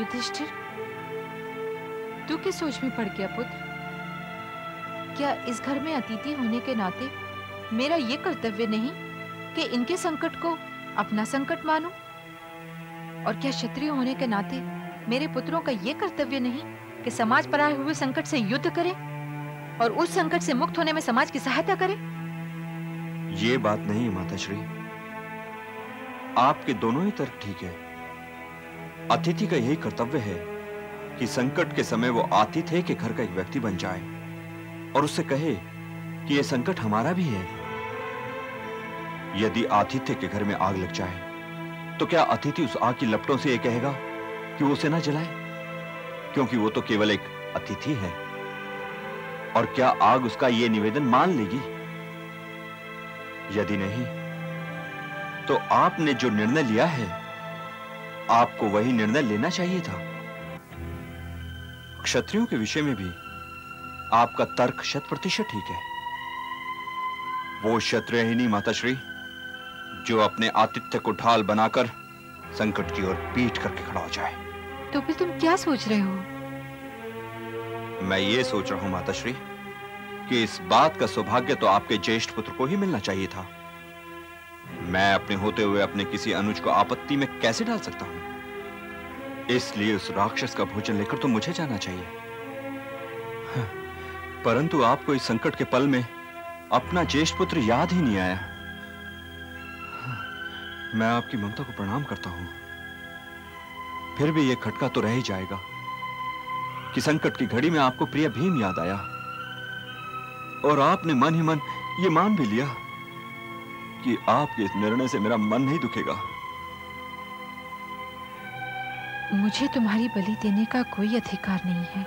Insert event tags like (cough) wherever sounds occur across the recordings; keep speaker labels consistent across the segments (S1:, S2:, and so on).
S1: युधिष्ठिर, तू किस सोच में पड़ गया पुत्र क्या इस घर में अतिथि होने के नाते मेरा ये कर्तव्य नहीं कि इनके संकट को अपना संकट मानूं? और क्या क्षत्रिय होने के नाते मेरे पुत्रों का ये कर्तव्य नहीं कि समाज पर आए हुए संकट से युद्ध करें और उस संकट से मुक्त होने में समाज की सहायता करें?
S2: ये बात नहीं माता श्री आपके दोनों ही तर्क ठीक है। अतिथि का यही कर्तव्य है कि संकट के समय वो आतिथ्य के घर का एक व्यक्ति बन जाए और उससे कहे कि यह संकट हमारा भी है। यदि आतिथ्य के घर में आग लग जाए तो क्या अतिथि उस आग की लपटों से यह कहेगा कि वो उसे ना जलाए? क्योंकि वो तो केवल एक अतिथि है। और क्या आग उसका यह निवेदन मान लेगी? यदि नहीं तो आपने जो निर्णय लिया है आपको वही निर्णय लेना चाहिए था। क्षत्रियों के विषय में भी आपका तर्क शत प्रतिशत ठीक है। वो क्षत्रिय ही नहीं माताश्री जो अपने आतिथ्य को ढाल बनाकर संकट की ओर पीठ करके खड़ा हो जाए।
S1: तो फिर तुम क्या सोच रहे हो?
S2: मैं ये सोच रहा हूँ माताश्री कि इस बात का सौभाग्य तो आपके ज्येष्ठ पुत्र को ही मिलना चाहिए था। मैं अपने होते हुए अपने किसी अनुज को आपत्ति में कैसे डाल सकता हूँ? इसलिए उस राक्षस का भोजन लेकर तो मुझे जाना चाहिए। हाँ, परंतु आपको इस संकट के पल में अपना ज्येष्ठ पुत्र याद ही नहीं आया। हाँ, मैं आपकी ममता को प्रणाम करता हूँ। फिर भी यह खटका तो रह ही जाएगा। कि संकट की घड़ी में आपको प्रिय भीम याद आया। और आपने मन ही मन यह मान भी लिया कि आपके इस निर्णय से मेरा मन नहीं दुखेगा।
S1: मुझे तुम्हारी बलि देने का कोई अधिकार नहीं है,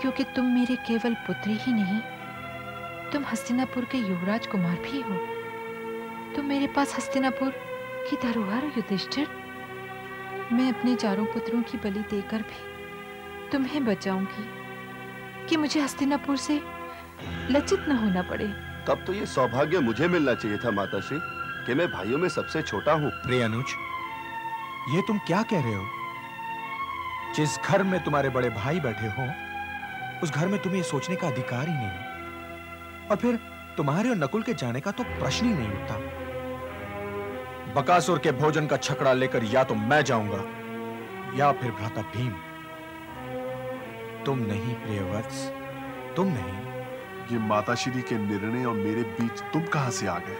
S1: क्योंकि तुम मेरे केवल पुत्र ही नहीं, तुम हस्तिनापुर के युवराज कुमार भी हो। तुम मेरे पास हस्तिनापुर की धरोहर युधिष्ठिर। मैं अपने चारों पुत्रों की बलि देकर भी तुम्हें बचाऊँगी कि मुझे हस्तिनापुर से लज्जित न होना पड़े।
S3: तब तो ये सौभाग्य मुझे मिलना चाहिए था माताश्री कि मैं भाइयों में सबसे छोटा हूँ।
S4: प्रिय अनुज ये तुम क्या कह रहे हो? जिस घर में तुम्हारे बड़े भाई बैठे हो उस घर में तुम्हें सोचने का अधिकार ही नहीं। और फिर तुम्हारे और नकुल के जाने का तो प्रश्न ही नहीं उठता। बकासुर के भोजन का छकड़ा लेकर या तो मैं जाऊँगा या फिर भ्राता भीम। तुम नहीं प्रियवत्स तुम नहीं।
S5: ये माताश्री के निर्णय और मेरे बीच तुम कहाँ से आ गए?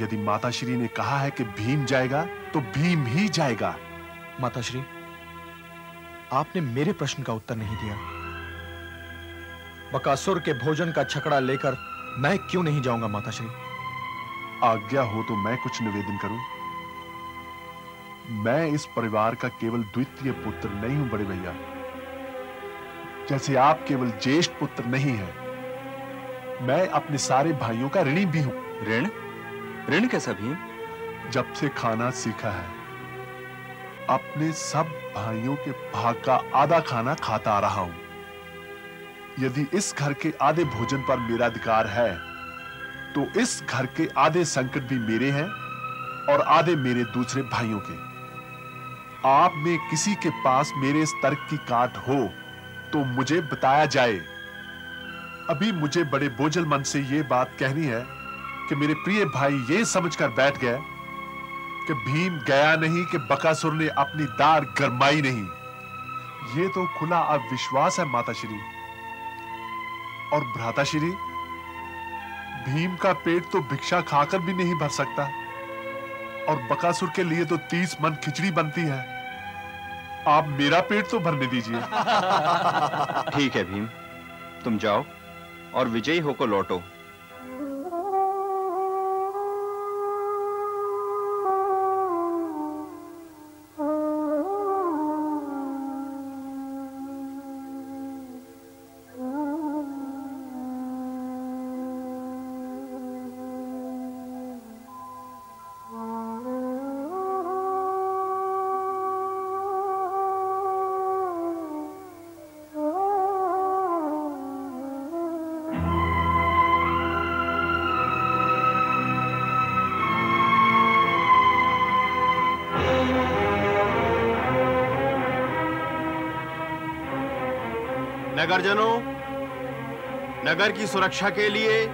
S5: यदि माताश्री ने कहा है कि भीम जाएगा तो भीम ही जाएगा।
S4: माताश्री आपने मेरे प्रश्न का उत्तर नहीं दिया। बकासुर के भोजन का छकड़ा लेकर मैं क्यों नहीं जाऊँगा माताश्री?
S5: आज्ञा हो तो मैं कुछ निवेदन करूँ। मैं इस परिवार का केवल द्वितीय पुत्र नहीं हूँ बड़े भैया। जैसे आप केवल ज्येष्ठ पुत्र नहीं हैं मैं अपने सारे भाइयों का ऋणी भी हूँ।
S2: ऋण? ऋण कैसा भी
S5: जब से खाना सीखा है अपने सब भाइयों के भाग का आधा खाना खाता आ रहा हूँ। यदि इस घर के आधे भोजन पर मेरा अधिकार है तो इस घर के आधे संकट भी मेरे हैं और आधे मेरे दूसरे भाइयों के। आप में किसी के पास मेरे इस तर्क की काट हो तो मुझे बताया जाए। अभी मुझे बड़े बोझल मन से यह बात कहनी है कि मेरे प्रिय भाई ये समझकर बैठ गए कि भीम गया नहीं कि बकासुर ने अपनी दार गरमाई नहीं। ये तो खुला अविश्वास है, माताश्री। और भ्राताश्री, भीम का पेट तो भिक्षा खाकर भी नहीं भर सकता। और बकासुर के लिए तो तीस मन खिचड़ी बनती है। आप मेरा पेट तो भरने दीजिए। (laughs)
S2: ठीक है भीम, तुम जाओ। और विजयी होकर लौटो।
S6: नगरजनों, नगर की सुरक्षा के लिए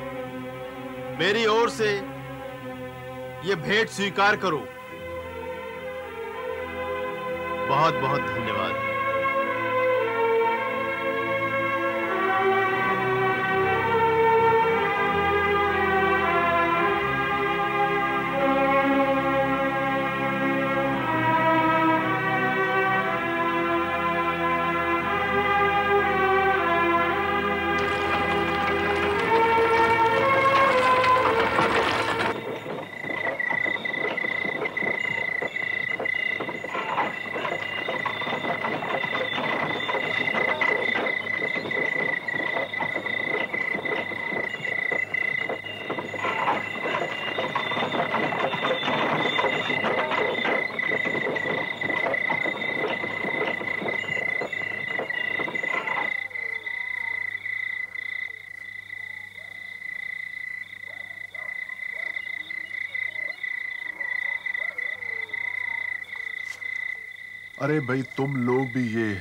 S6: मेरी ओर से ये भेंट स्वीकार करो। बहुत बहुत धन्यवाद।
S5: अरे भाई, तुम लोग भी ये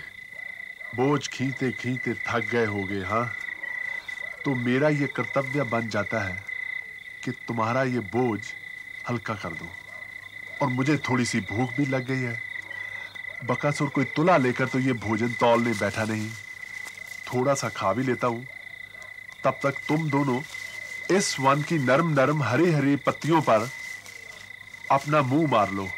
S5: बोझ खींचते खींचते थक गए होगे हाँ? तो मेरा ये कर्तव्य बन जाता है कि तुम्हारा ये बोझ हल्का कर दो। और मुझे थोड़ी सी भूख भी लग गई है। बकासुर कोई तुला लेकर तो ये भोजन तौलने बैठा नहीं। थोड़ा सा खा भी लेता हूँ। तब तक तुम दोनों इस वन की नरम नरम हरी हरी पत्तियों पर अपना मुँह मार लो।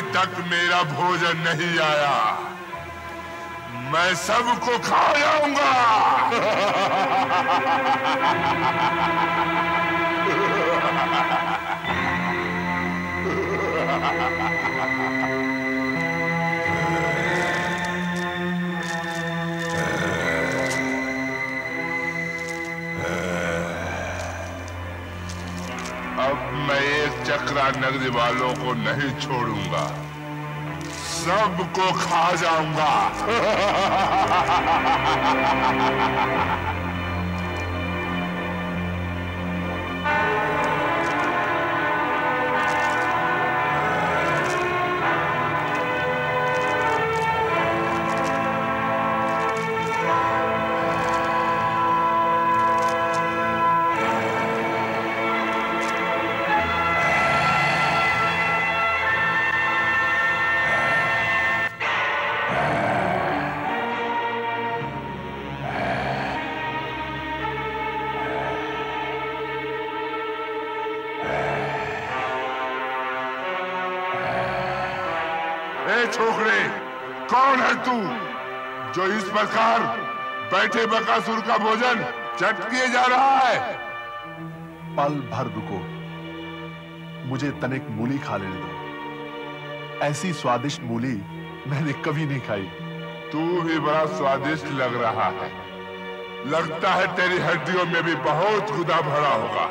S7: अभी तक मेरा भोजन नहीं आया। मैं सबको खा जाऊँगा। अब (laughs) चक्रा नगरी वालों को नहीं छोड़ूँगा। सबको खा जाऊँगा। (laughs) तू। जो इस प्रकार बैठे बकासुर का भोजन चट किए जा रहा है।
S5: पल भर रुको। मुझे तनिक मूली खा लेने दो। ऐसी स्वादिष्ट मूली मैंने कभी नहीं खाई।
S7: तू भी बड़ा स्वादिष्ट लग रहा है। लगता है तेरी हड्डियों में भी बहुत गुदा भरा होगा।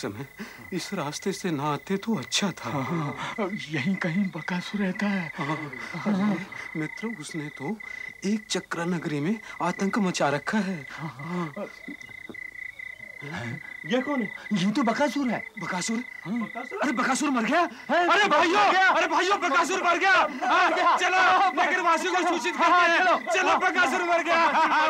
S8: समय इस रास्ते से ना आते तो अच्छा था
S9: यहीं कहीं बकासुर रहता है
S8: हाँ, मित्र उसने तो एक चक्रा नगरी में आतंक मचा रखा है
S9: ये कौन है ये तो बकासुर है
S8: बकासुर अरे बकासुर मर गया अरे भाइयों अरे भाइयों बकासुर मर गया हाँ, चलो नगर वासियों को सूचित करते हैं चलो बकासुर मर गया